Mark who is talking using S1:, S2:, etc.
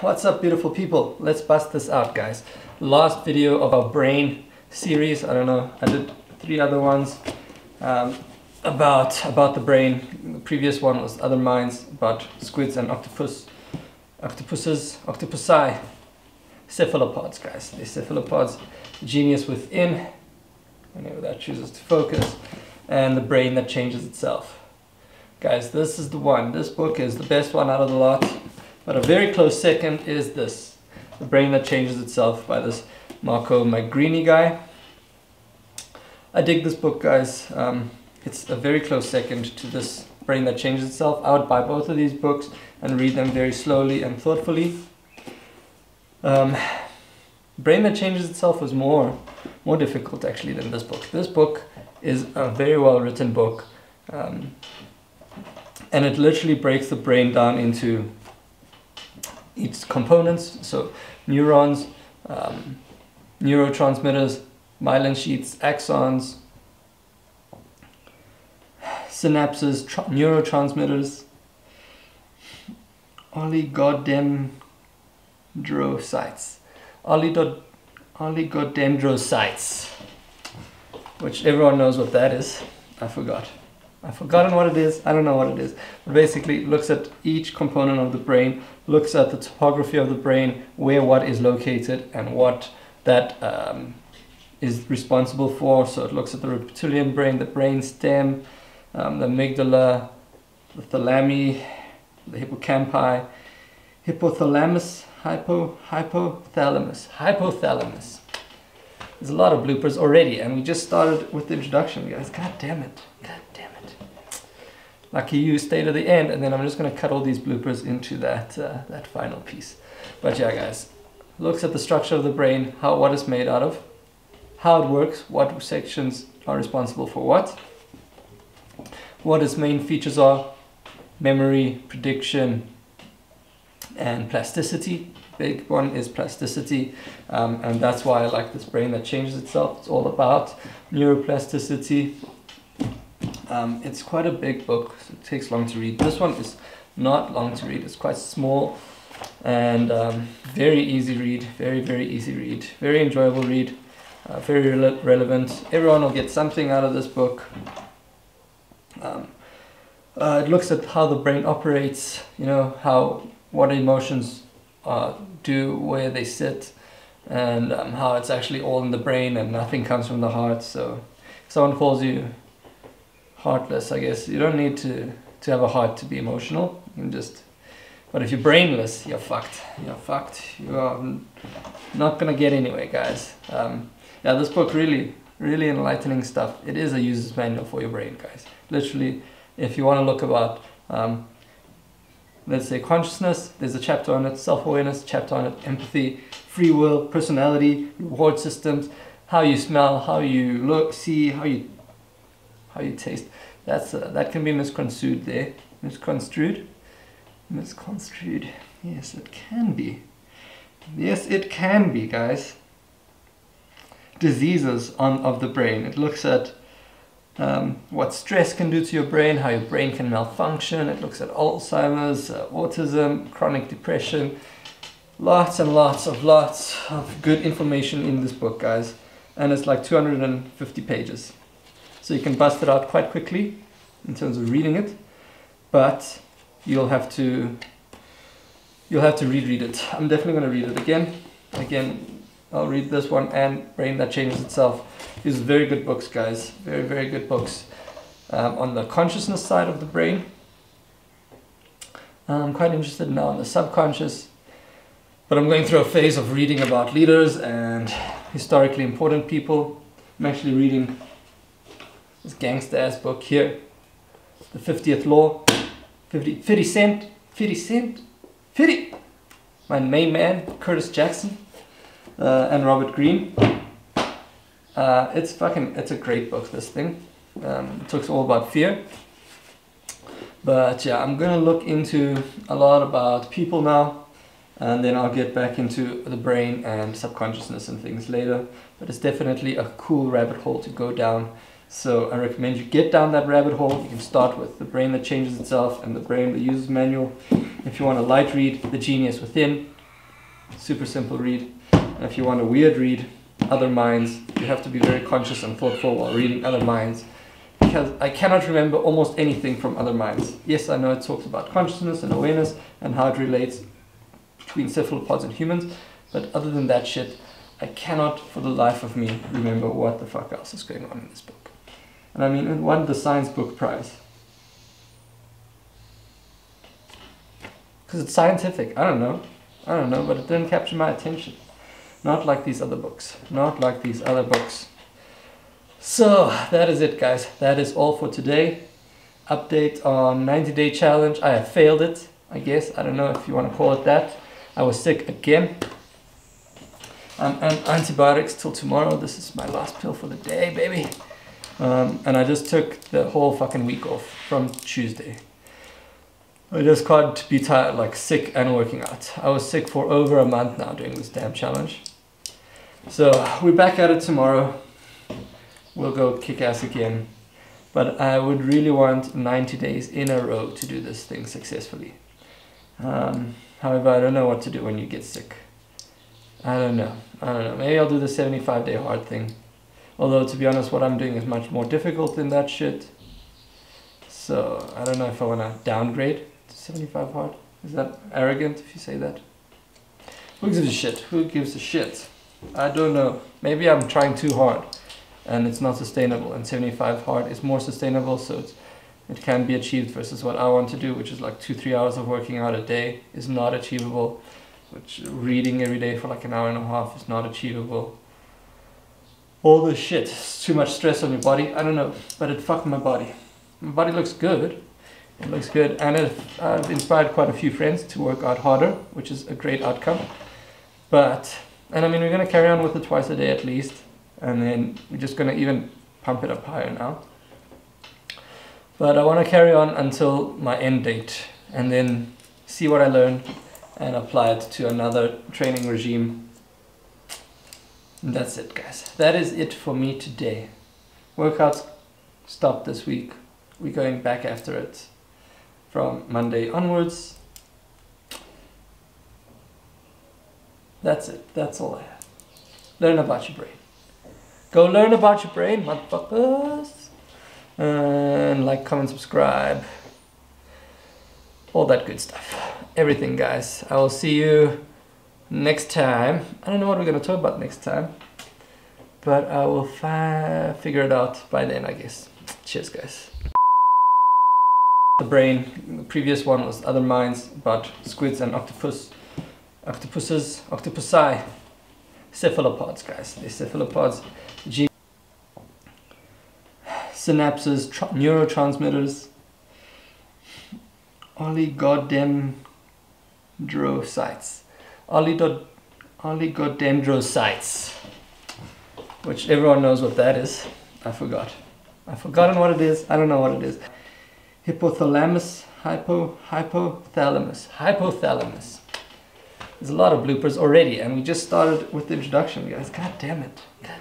S1: what's up beautiful people? Let's bust this out guys. Last video of our brain series, I don't know, I did three other ones um, about about the brain. The previous one was other minds about squids and octopus, octopuses, octopusi, cephalopods guys. They're cephalopods, genius within, whenever that chooses to focus, and the brain that changes itself. Guys, this is the one. This book is the best one out of the lot. But a very close second is this, The Brain That Changes Itself by this Marco Magrini guy. I dig this book, guys. Um, it's a very close second to this Brain That Changes Itself. I would buy both of these books and read them very slowly and thoughtfully. Um, Brain That Changes Itself was more, more difficult actually than this book. This book is a very well written book. Um, and it literally breaks the brain down into its components, so neurons, um, neurotransmitters, myelin sheaths, axons, synapses, neurotransmitters, oligodendrocytes, oligodendrocytes, which everyone knows what that is. I forgot. I've forgotten what it is. I don't know what it is. But basically, looks at each component of the brain, looks at the topography of the brain, where what is located, and what that um, is responsible for. So it looks at the reptilian brain, the brain stem, um, the amygdala, the thalami, the hippocampi, hypothalamus, hypo, hypothalamus, hypothalamus. There's a lot of bloopers already, and we just started with the introduction, guys. God damn it. God Lucky you stay to the end, and then I'm just going to cut all these bloopers into that, uh, that final piece. But yeah, guys, looks at the structure of the brain, how what is made out of, how it works, what sections are responsible for what, what its main features are, memory, prediction, and plasticity big one is plasticity um, and that's why I like this brain that changes itself. It's all about neuroplasticity. Um, it's quite a big book, so it takes long to read. This one is not long to read, it's quite small and um, very easy read, very, very easy read, very enjoyable read, uh, very re relevant. Everyone will get something out of this book. Um, uh, it looks at how the brain operates, you know, how what emotions uh, do, where they sit, and um, how it's actually all in the brain and nothing comes from the heart. So if someone calls you heartless, I guess you don't need to, to have a heart to be emotional. You just, but if you're brainless, you're fucked. You're fucked. You are not gonna get anywhere, guys. Um, yeah, this book really, really enlightening stuff. It is a user's manual for your brain, guys. Literally, if you want to look about um, let's say consciousness, there's a chapter on it, self-awareness, chapter on it, empathy, free will, personality, reward systems, how you smell, how you look, see, how you how you taste. That's uh, that can be misconstrued there. Misconstrued? Misconstrued. Yes, it can be. Yes, it can be, guys. Diseases on of the brain. It looks at um, what stress can do to your brain, how your brain can malfunction. It looks at Alzheimer's, uh, autism, chronic depression. Lots and lots of lots of good information in this book, guys. And it's like 250 pages. So you can bust it out quite quickly in terms of reading it. But you'll have to you'll have to reread it. I'm definitely going to read it again. Again, I'll read this one and Brain That Changes Itself. These very good books, guys. Very, very good books um, on the consciousness side of the brain. I'm quite interested now in the subconscious, but I'm going through a phase of reading about leaders and historically important people. I'm actually reading this gangster ass book here, The 50th Law, 50, 50 Cent, 50 Cent, 50, my main man, Curtis Jackson uh, and Robert Greene. Uh, it's fucking, it's a great book, this thing. Um, it talks all about fear. But yeah, I'm gonna look into a lot about people now, and then I'll get back into the brain and subconsciousness and things later. But it's definitely a cool rabbit hole to go down. So I recommend you get down that rabbit hole. You can start with The Brain That Changes Itself and The Brain That Uses Manual. If you want a light read, The Genius Within. Super simple read. And if you want a weird read, Other Minds. You have to be very conscious and thoughtful while reading Other Minds. Because I cannot remember almost anything from Other Minds. Yes, I know it talks about consciousness and awareness and how it relates between cephalopods and humans. But other than that shit, I cannot for the life of me remember what the fuck else is going on in this book. And I mean, it won the Science Book Prize. Because it's scientific. I don't know. I don't know, but it didn't capture my attention. Not like these other books. Not like these other books. So, that is it, guys. That is all for today. Update on 90 Day Challenge. I have failed it, I guess. I don't know if you want to call it that. I was sick again. I'm on antibiotics till tomorrow. This is my last pill for the day, baby. Um, and I just took the whole fucking week off from Tuesday. I just can't be tired, like sick and working out. I was sick for over a month now doing this damn challenge. So we're back at it tomorrow. We'll go kick ass again. But I would really want 90 days in a row to do this thing successfully. Um, however, I don't know what to do when you get sick. I don't know. I don't know. Maybe I'll do the 75 day hard thing. Although, to be honest, what I'm doing is much more difficult than that shit. So, I don't know if I want to downgrade to 75 hard. Is that arrogant if you say that? Who gives a shit? Who gives a shit? I don't know. Maybe I'm trying too hard and it's not sustainable. And 75 hard is more sustainable, so it's, it can be achieved versus what I want to do, which is like two, three hours of working out a day is not achievable. Which reading every day for like an hour and a half is not achievable all this shit. It's too much stress on your body. I don't know, but it fucked my body. My body looks good. It looks good, and it, I've inspired quite a few friends to work out harder, which is a great outcome. But, and I mean, we're gonna carry on with it twice a day at least, and then we're just gonna even pump it up higher now. But I want to carry on until my end date, and then see what I learn and apply it to another training regime and that's it, guys. That is it for me today. Workouts stopped this week. We're going back after it from Monday onwards. That's it. That's all I have. Learn about your brain. Go learn about your brain, motherfuckers. And like, comment, subscribe. All that good stuff. Everything, guys. I will see you next time. I don't know what we're to talk about next time. But I will figure it out by then, I guess. Cheers, guys. The brain, the previous one was Other Minds about squids and octopus. Octopuses, octopusi. Cephalopods, guys. They're cephalopods. G synapses, neurotransmitters, oligodendrocytes oligodendrocytes, which everyone knows what that is. I forgot. I've forgotten what it is. I don't know what it is. Hypothalamus, hypo, hypothalamus, hypothalamus. There's a lot of bloopers already, and we just started with the introduction, guys. God damn it. God